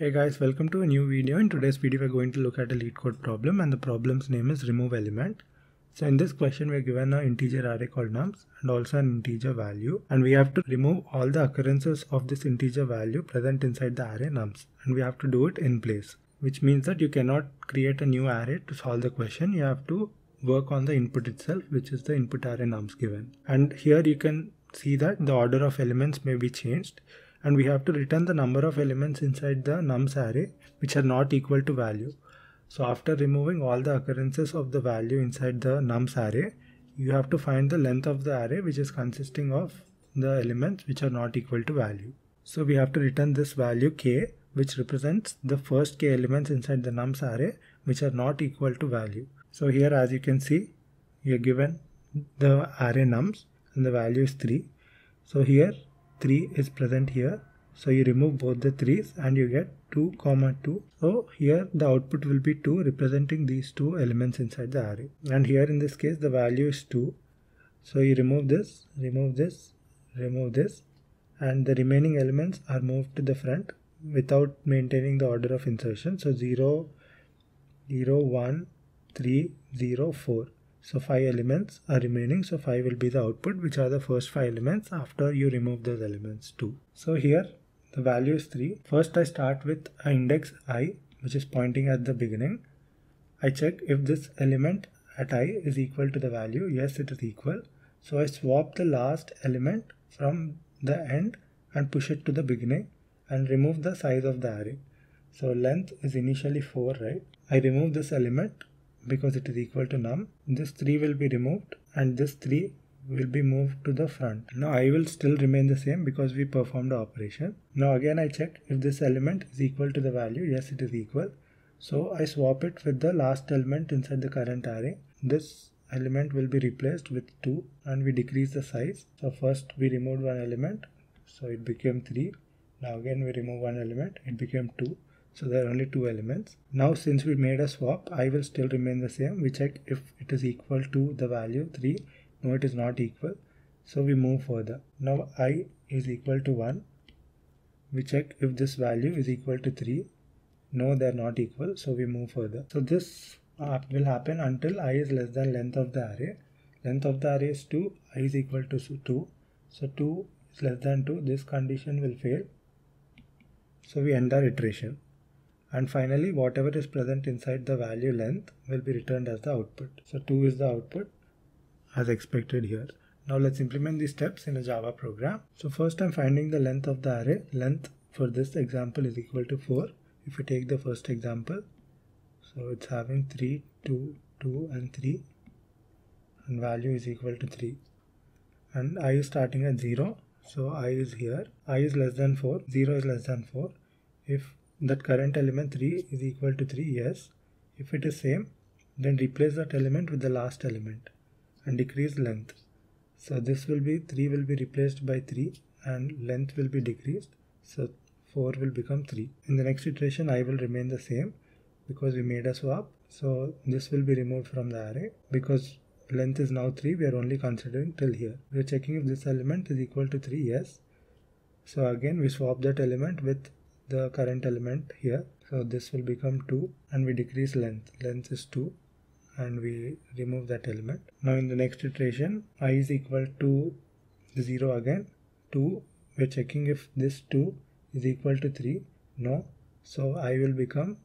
Hey guys, welcome to a new video. In today's video, we're going to look at a LeetCode problem and the problem's name is remove element. So in this question, we're given an integer array called nums and also an integer value and we have to remove all the occurrences of this integer value present inside the array nums and we have to do it in place which means that you cannot create a new array to solve the question. You have to work on the input itself which is the input array nums given and here you can see that the order of elements may be changed and we have to return the number of elements inside the nums array which are not equal to value. So after removing all the occurrences of the value inside the nums array, you have to find the length of the array which is consisting of the elements which are not equal to value. So we have to return this value k which represents the first k elements inside the nums array which are not equal to value. So here as you can see, you are given the array nums and the value is 3. So here 3 is present here. So you remove both the 3's and you get 2 comma 2 so here the output will be 2 representing these two elements inside the array. And here in this case the value is 2 so you remove this remove this remove this and the remaining elements are moved to the front without maintaining the order of insertion. So 0 0 1 3 0 4 so 5 elements are remaining. So 5 will be the output which are the first 5 elements after you remove those elements too. So here the value is 3. First I start with index i which is pointing at the beginning. I check if this element at i is equal to the value. Yes it is equal. So I swap the last element from the end and push it to the beginning and remove the size of the array. So length is initially 4 right. I remove this element because it is equal to num. This 3 will be removed and this 3 will be moved to the front. Now i will still remain the same because we performed the operation. Now again i check if this element is equal to the value. Yes it is equal. So i swap it with the last element inside the current array. This element will be replaced with 2 and we decrease the size. So first we removed one element. So it became 3 now again we remove one element. It became 2 so there are only two elements. Now since we made a swap, i will still remain the same. We check if it is equal to the value 3. No, it is not equal. So we move further. Now i is equal to 1. We check if this value is equal to 3. No, they are not equal. So we move further. So this will happen until i is less than length of the array. Length of the array is 2. i is equal to 2. So 2 is less than 2. This condition will fail. So we end our iteration and finally whatever is present inside the value length will be returned as the output. So 2 is the output as expected here. Now let's implement these steps in a Java program. So first I'm finding the length of the array. Length for this example is equal to 4. If we take the first example, so it's having 3, 2, 2 and 3 and value is equal to 3 and i is starting at 0 so i is here i is less than 4 0 is less than 4 if that current element 3 is equal to 3 yes. If it is same then replace that element with the last element and decrease length. So this will be 3 will be replaced by 3 and length will be decreased. So 4 will become 3 in the next iteration i will remain the same because we made a swap. So this will be removed from the array because length is now 3 we are only considering till here. We are checking if this element is equal to 3 yes. So again we swap that element with the current element here. So this will become 2 and we decrease length. Length is 2 and we remove that element. Now in the next iteration i is equal to 0 again. 2 we're checking if this 2 is equal to 3 no. So i will become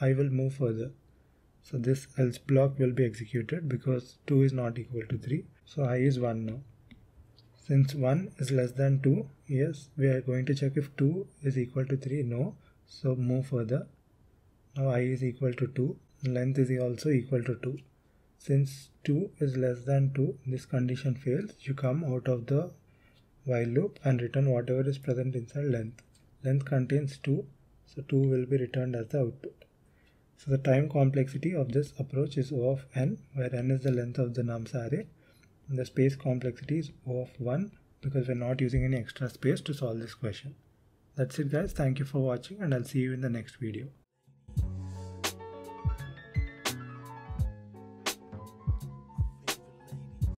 i will move further. So this else block will be executed because 2 is not equal to 3 so i is 1 now since 1 is less than 2 yes we are going to check if 2 is equal to 3 no. So move further. Now i is equal to 2 length is also equal to 2 since 2 is less than 2 this condition fails. You come out of the while loop and return whatever is present inside length. Length contains 2 so 2 will be returned as the output. So the time complexity of this approach is O of n where n is the length of the nums array the space complexity is O of 1 because we're not using any extra space to solve this question. That's it guys. Thank you for watching and I'll see you in the next video.